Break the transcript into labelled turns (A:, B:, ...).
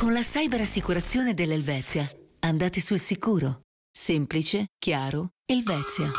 A: Con la cyberassicurazione dell'Elvezia andate sul sicuro. Semplice, chiaro, Elvezia.